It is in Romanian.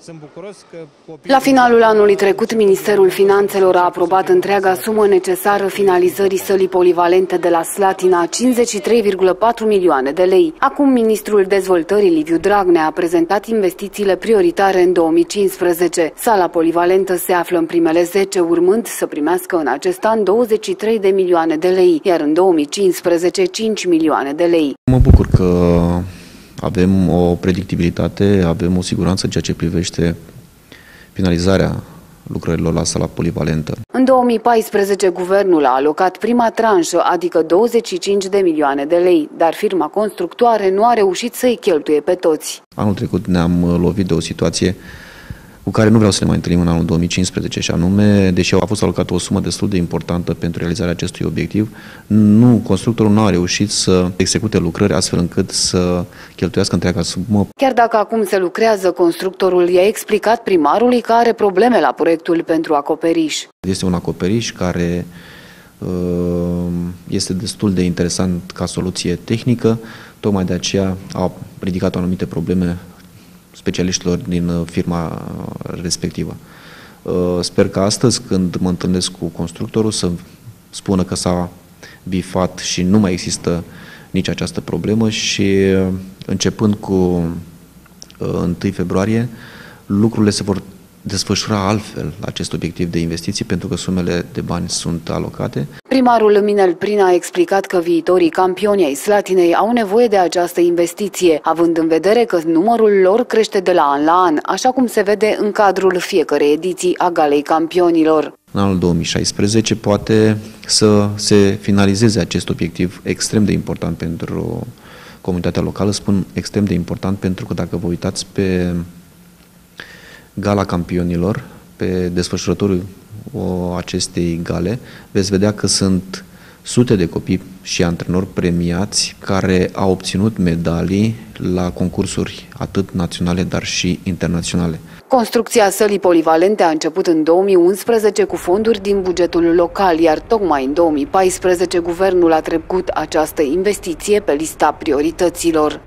Sunt bucuros că La finalul anului trecut, Ministerul Finanțelor a aprobat întreaga sumă necesară finalizării sălii polivalente de la Slatina, 53,4 milioane de lei. Acum, Ministrul Dezvoltării Liviu Dragnea a prezentat investițiile prioritare în 2015. Sala polivalentă se află în primele 10, urmând să primească în acest an 23 de milioane de lei, iar în 2015 5 milioane de lei. Mă bucur că avem o predictibilitate, avem o siguranță în ceea ce privește finalizarea lucrărilor la sala polivalentă. În 2014, guvernul a alocat prima tranșă, adică 25 de milioane de lei, dar firma constructoare nu a reușit să-i cheltuie pe toți. Anul trecut ne-am lovit de o situație cu care nu vreau să ne mai întâlnim în anul 2015 și anume, deși a fost alocată o sumă destul de importantă pentru realizarea acestui obiectiv, nu, constructorul nu a reușit să execute lucrări astfel încât să cheltuiască întreaga sumă. Chiar dacă acum se lucrează, constructorul i-a explicat primarului că are probleme la proiectul pentru acoperiș. Este un acoperiș care uh, este destul de interesant ca soluție tehnică, tocmai de aceea a ridicat anumite probleme specialiștilor din uh, firma uh, respectivă. Uh, sper că astăzi, când mă întâlnesc cu constructorul, să spună că s-a bifat și nu mai există nici această problemă și începând cu 1 februarie, lucrurile se vor desfășura altfel acest obiectiv de investiții pentru că sumele de bani sunt alocate. Primarul Minel Prin a explicat că viitorii campioni ai Slatinei au nevoie de această investiție, având în vedere că numărul lor crește de la an la an, așa cum se vede în cadrul fiecărei ediții a Galei Campionilor. În anul 2016 poate să se finalizeze acest obiectiv extrem de important pentru comunitatea locală. Spun extrem de important pentru că dacă vă uitați pe Gala Campionilor, pe desfășurătorul acestei gale, veți vedea că sunt sute de copii și antrenori premiați care au obținut medalii la concursuri atât naționale, dar și internaționale. Construcția sălii polivalente a început în 2011 cu fonduri din bugetul local, iar tocmai în 2014 guvernul a trecut această investiție pe lista priorităților.